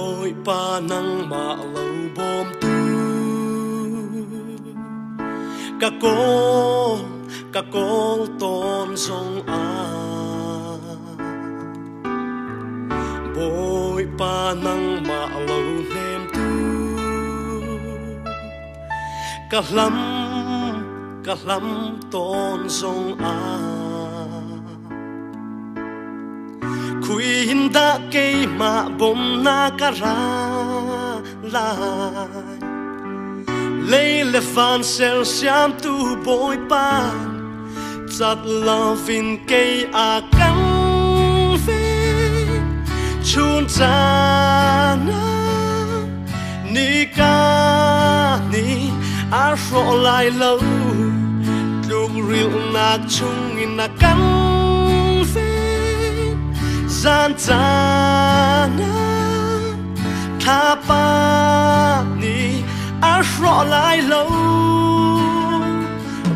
bôi pa nang ma lâu bom tu cả cô cả cô tôn sông a à. bôi pa nang ma lâu nem tu cả lắm cả lắm tôn sông a à. Khui hin da ke ma bom na ka ra lai lấy le fan sel siam tu boy pan chặt lovin ke a à căng ve chun cha na ni ka ni à a ro lai lo lục rượu nạc chung in na căng gian na tha pa ni a ro lai lo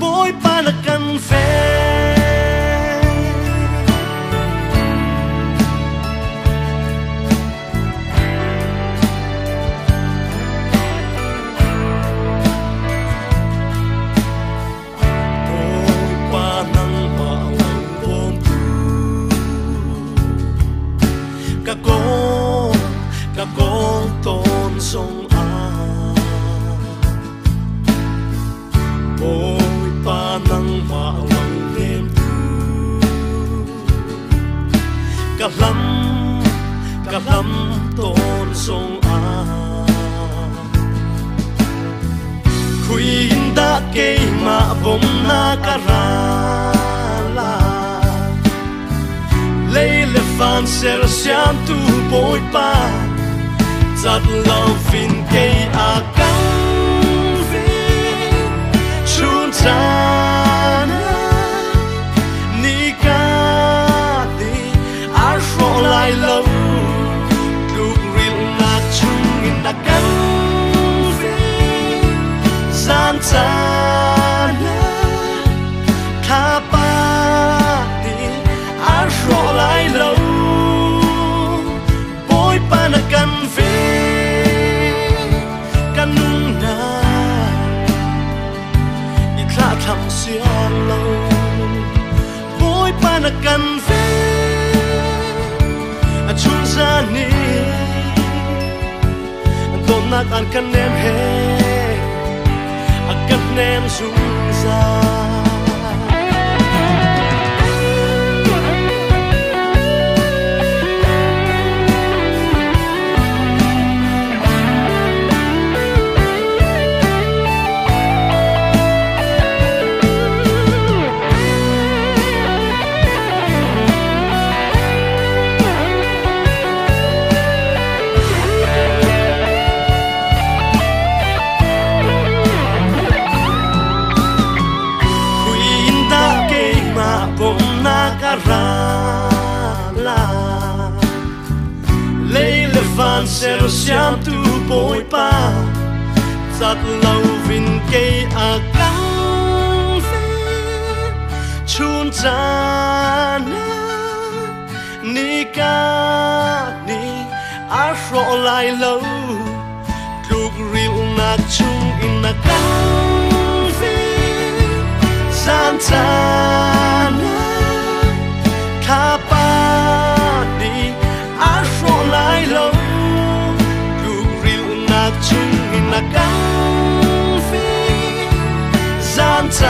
boy pa na kan fe sông a ôi pa nang ma đêm cả lắm cả lắm tôn sông à, Queen da ke mà bom na karala Leile fan ser siam tu boy pa giật lòng phìn kỳ à căng về chun ta. Thầm xiên lâu. Bối ba na cần về a chun ra ni don na kan he a nem lấy tu cây a căng phê chun cha na, ni ca ni, a ro lại lâu lục rượu nạc chung in na căng phê gian cha